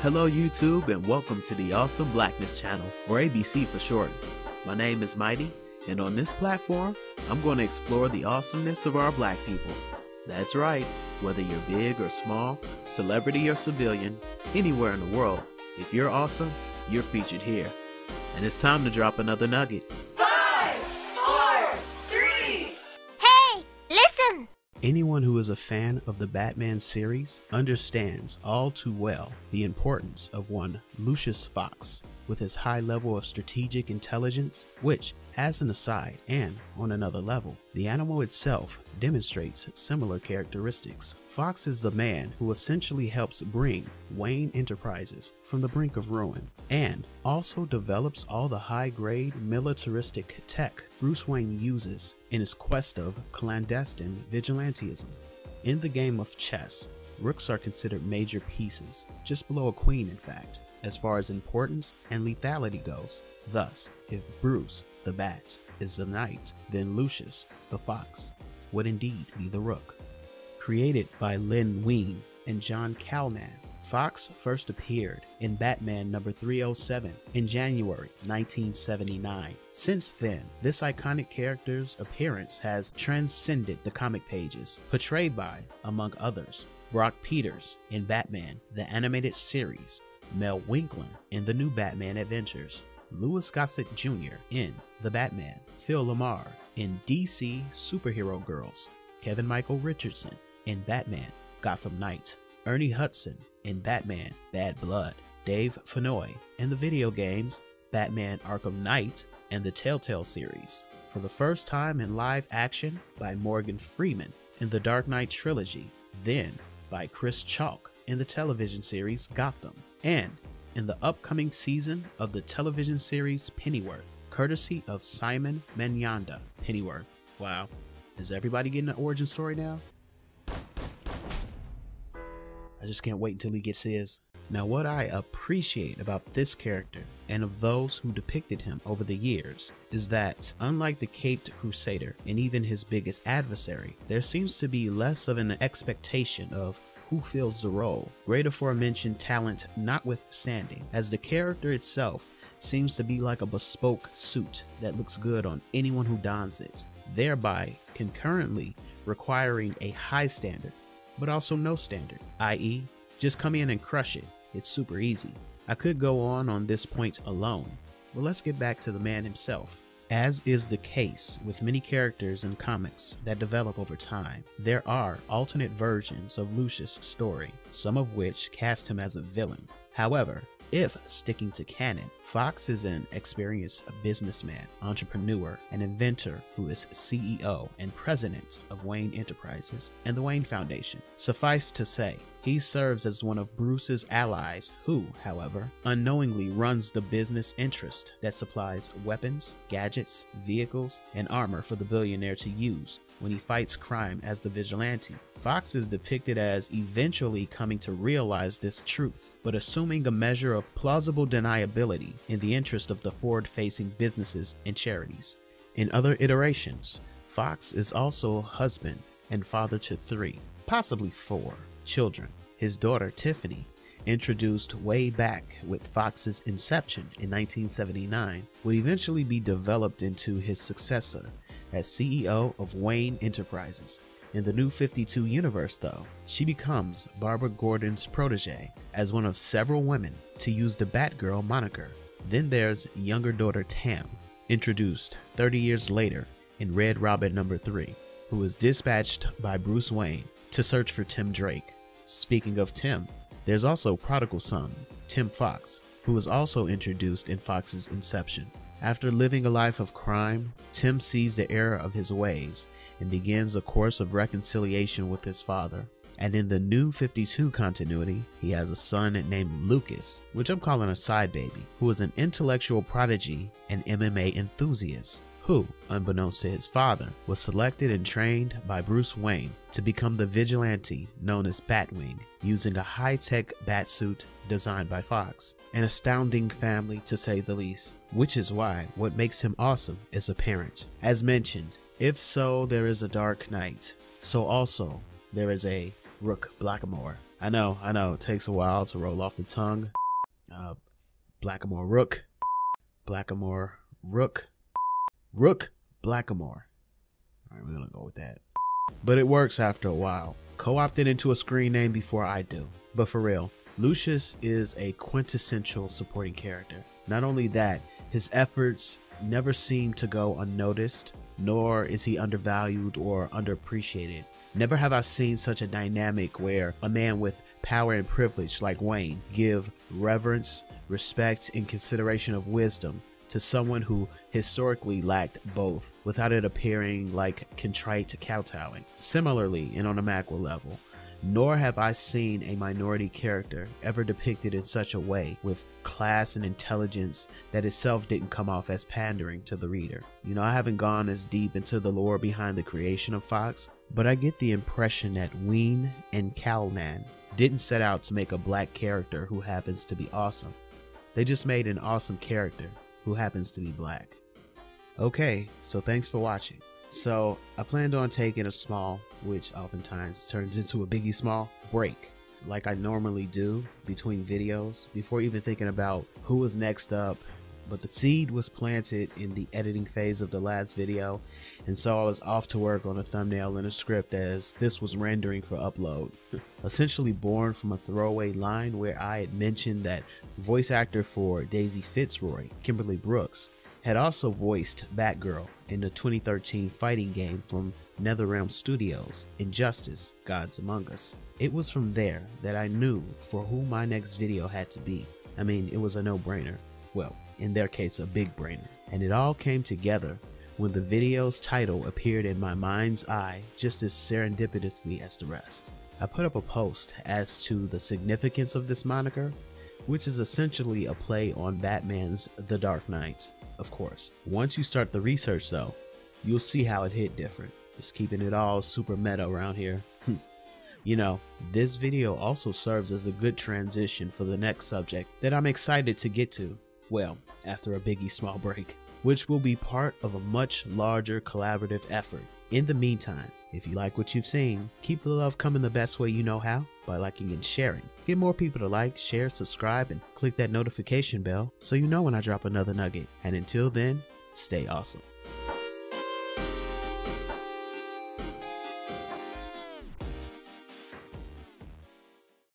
Hello YouTube and welcome to the Awesome Blackness channel, or ABC for short. My name is Mighty, and on this platform, I'm going to explore the awesomeness of our black people. That's right, whether you're big or small, celebrity or civilian, anywhere in the world, if you're awesome, you're featured here. And it's time to drop another nugget. Anyone who is a fan of the Batman series understands all too well the importance of one Lucius Fox with his high level of strategic intelligence, which, as an aside and on another level, the animal itself demonstrates similar characteristics. Fox is the man who essentially helps bring Wayne Enterprises from the brink of ruin and also develops all the high grade militaristic tech Bruce Wayne uses in his quest of clandestine vigilantism. In the game of chess, rooks are considered major pieces, just below a queen in fact, as far as importance and lethality goes. Thus, if Bruce, the bat, is the knight, then Lucius, the fox, would indeed be the rook. Created by Len Wein and John Calnan, Fox first appeared in Batman number 307 in January 1979. Since then, this iconic character's appearance has transcended the comic pages, portrayed by, among others, Brock Peters in Batman, the animated series, Mel Winkler in The New Batman Adventures, Louis Gossett Jr. in The Batman, Phil LaMarr in DC Superhero Girls, Kevin Michael Richardson in Batman, Gotham Knight, Ernie Hudson in Batman, Bad Blood, Dave Fennoy in the video games Batman Arkham Knight and the Telltale series, for the first time in live action by Morgan Freeman in the Dark Knight trilogy, then by Chris Chalk in the television series Gotham, and in the upcoming season of the television series Pennyworth, courtesy of Simon Manyonda. Pennyworth. Wow. Is everybody getting an origin story now? I just can't wait until he gets his. Now, what I appreciate about this character and of those who depicted him over the years is that, unlike the Caped Crusader and even his biggest adversary, there seems to be less of an expectation of who fills the role, great aforementioned talent notwithstanding, as the character itself seems to be like a bespoke suit that looks good on anyone who dons it, thereby concurrently requiring a high standard, but also no standard, i.e., just come in and crush it. It's super easy. I could go on on this point alone, but let's get back to the man himself. As is the case with many characters in comics that develop over time, there are alternate versions of Lucius' story, some of which cast him as a villain. However, if sticking to canon, Fox is an experienced businessman, entrepreneur, and inventor who is CEO and president of Wayne Enterprises and the Wayne Foundation. Suffice to say, he serves as one of Bruce's allies who, however, unknowingly runs the business interest that supplies weapons, gadgets, vehicles, and armor for the billionaire to use when he fights crime as the vigilante. Fox is depicted as eventually coming to realize this truth, but assuming a measure of plausible deniability in the interest of the forward-facing businesses and charities. In other iterations, Fox is also husband and father to three, possibly four, children. His daughter, Tiffany, introduced way back with Fox's inception in 1979, would eventually be developed into his successor as CEO of Wayne Enterprises. In the new 52 universe, though, she becomes Barbara Gordon's protege as one of several women to use the Batgirl moniker. Then there's younger daughter Tam, introduced 30 years later in Red Robin number 3, who is dispatched by Bruce Wayne to search for Tim Drake. Speaking of Tim, there's also prodigal son, Tim Fox, who was also introduced in Fox's inception. After living a life of crime, Tim sees the error of his ways and begins a course of reconciliation with his father. And in the new 52 continuity, he has a son named Lucas, which I'm calling a side baby, who is an intellectual prodigy and MMA enthusiast who, unbeknownst to his father, was selected and trained by Bruce Wayne to become the vigilante known as Batwing, using a high-tech batsuit designed by Fox. An astounding family to say the least, which is why what makes him awesome is apparent. As mentioned, if so there is a Dark Knight, so also there is a Rook Blackamoor. I know, I know, it takes a while to roll off the tongue. Uh, Blackamoor Rook, Blackamoor Rook, Rook Blackamoor. All right, we're gonna go with that. But it works after a while. Co-opted into a screen name before I do. But for real, Lucius is a quintessential supporting character. Not only that, his efforts never seem to go unnoticed, nor is he undervalued or underappreciated. Never have I seen such a dynamic where a man with power and privilege like Wayne give reverence, respect, and consideration of wisdom to someone who historically lacked both without it appearing like contrite to kowtowing. Similarly, and on a macro level, nor have I seen a minority character ever depicted in such a way with class and intelligence that itself didn't come off as pandering to the reader. You know, I haven't gone as deep into the lore behind the creation of Fox, but I get the impression that Wein and Calnan didn't set out to make a black character who happens to be awesome. They just made an awesome character who happens to be black. Okay, so thanks for watching. So I planned on taking a small, which oftentimes turns into a biggie small, break like I normally do between videos before even thinking about who was next up. But the seed was planted in the editing phase of the last video, and so I was off to work on a thumbnail and a script as this was rendering for upload. Essentially born from a throwaway line where I had mentioned that voice actor for Daisy Fitzroy, Kimberly Brooks, had also voiced Batgirl in the 2013 fighting game from NetherRealm Studios, Injustice Gods Among Us. It was from there that I knew for who my next video had to be. I mean, it was a no-brainer. Well, in their case, a big brainer. And it all came together when the video's title appeared in my mind's eye just as serendipitously as the rest. I put up a post as to the significance of this moniker, which is essentially a play on Batman's The Dark Knight of course. Once you start the research though, you'll see how it hit different. Just keeping it all super meta around here. Hmm. you know, this video also serves as a good transition for the next subject that I'm excited to get to. Well, after a biggie small break, which will be part of a much larger collaborative effort. In the meantime, if you like what you've seen, keep the love coming the best way you know how by liking and sharing. Get more people to like, share, subscribe, and click that notification bell so you know when I drop another nugget. And until then, stay awesome.